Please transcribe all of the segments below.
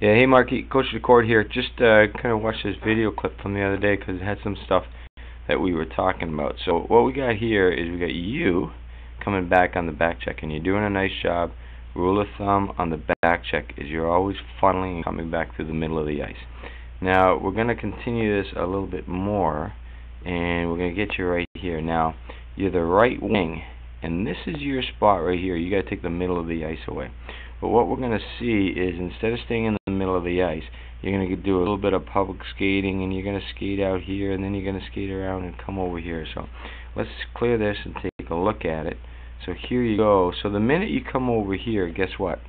Yeah, hey Marky, Coach Decord here. Just uh, kind of watched this video clip from the other day because it had some stuff that we were talking about. So what we got here is we got you coming back on the back check, and you're doing a nice job. Rule of thumb on the back check is you're always funneling and coming back through the middle of the ice. Now we're going to continue this a little bit more, and we're going to get you right here. Now you're the right wing, and this is your spot right here. You got to take the middle of the ice away. But what we're going to see is instead of staying in middle of the ice, you're going to do a little bit of public skating and you're going to skate out here and then you're going to skate around and come over here. So let's clear this and take a look at it. So here you go. So the minute you come over here, guess what?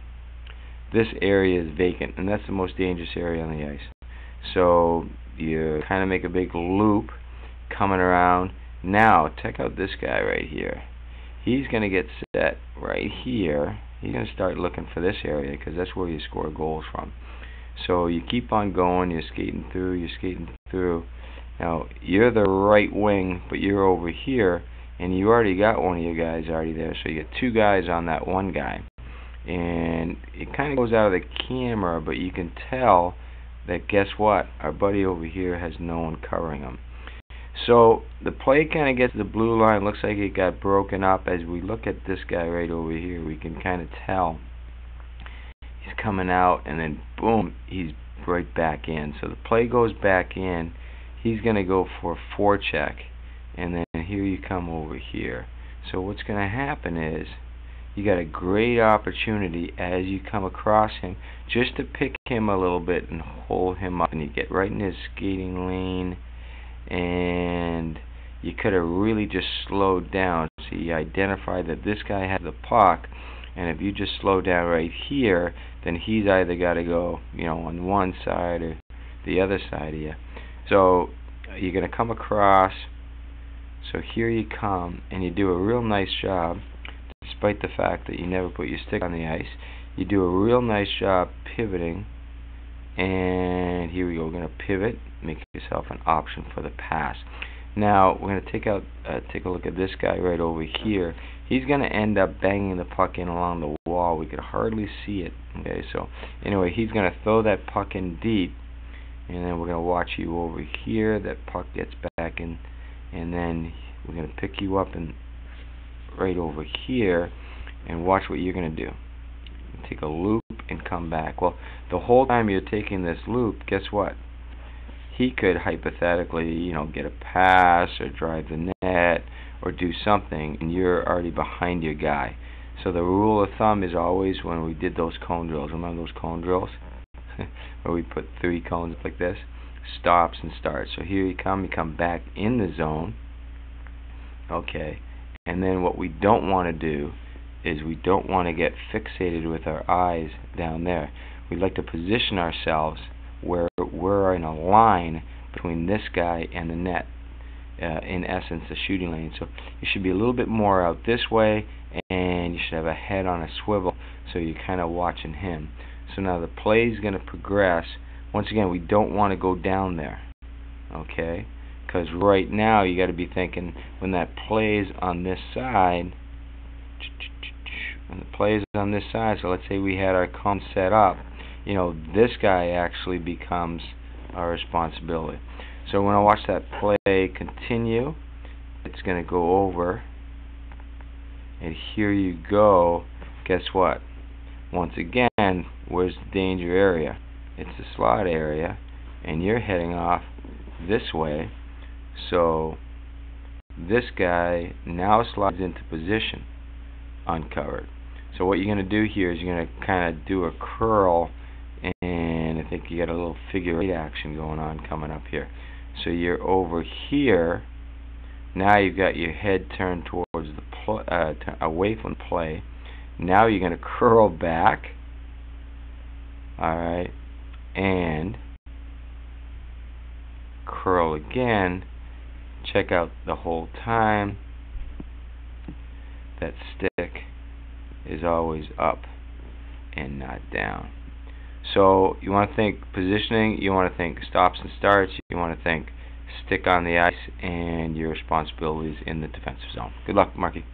This area is vacant and that's the most dangerous area on the ice. So you kind of make a big loop coming around. Now check out this guy right here. He's going to get set right here you're going to start looking for this area because that's where you score goals from. So you keep on going, you're skating through, you're skating through. Now, you're the right wing, but you're over here, and you already got one of your guys already there. So you got two guys on that one guy. And it kind of goes out of the camera, but you can tell that guess what? Our buddy over here has no one covering him. So the play kind of gets the blue line. Looks like it got broken up. As we look at this guy right over here, we can kind of tell coming out, and then boom, he's right back in. So the play goes back in. He's going to go for a forecheck, and then here you come over here. So what's going to happen is you got a great opportunity as you come across him just to pick him a little bit and hold him up, and you get right in his skating lane and you could have really just slowed down. So you identify that this guy has the puck, and if you just slow down right here, then he's either got to go, you know, on one side or the other side of you. So you're going to come across. So here you come, and you do a real nice job, despite the fact that you never put your stick on the ice. You do a real nice job pivoting and here we go we're going to pivot make yourself an option for the pass now we're going to take out uh, take a look at this guy right over here. He's going to end up banging the puck in along the wall. We could hardly see it okay? So anyway he's going to throw that puck in deep and then we're going to watch you over here. That puck gets back in and then we're going to pick you up and right over here and watch what you're going to do. Take a loop and come back. Well, the whole time you're taking this loop, guess what? He could hypothetically, you know, get a pass or drive the net or do something, and you're already behind your guy. So the rule of thumb is always when we did those cone drills. Remember those cone drills? Where we put three cones like this? Stops and starts. So here you come, you come back in the zone. Okay. And then what we don't want to do is we don't want to get fixated with our eyes down there. We'd like to position ourselves where we're in a line between this guy and the net. Uh, in essence, the shooting lane. So you should be a little bit more out this way, and you should have a head on a swivel, so you're kind of watching him. So now the play is going to progress. Once again, we don't want to go down there, okay? Because right now you got to be thinking when that plays on this side and the plays on this side, so let's say we had our cone set up, you know, this guy actually becomes our responsibility. So when I watch that play continue, it's going to go over, and here you go. Guess what? Once again, where's the danger area? It's the slot area, and you're heading off this way. So this guy now slides into position uncovered. So what you're going to do here is you're going to kind of do a curl and I think you got a little figure eight action going on coming up here. So you're over here. Now you've got your head turned towards the pl uh, away from play. Now you're going to curl back. Alright. And curl again. Check out the whole time that stick is always up and not down. So you want to think positioning, you want to think stops and starts, you want to think stick on the ice and your responsibilities in the defensive zone. Good luck, Marky.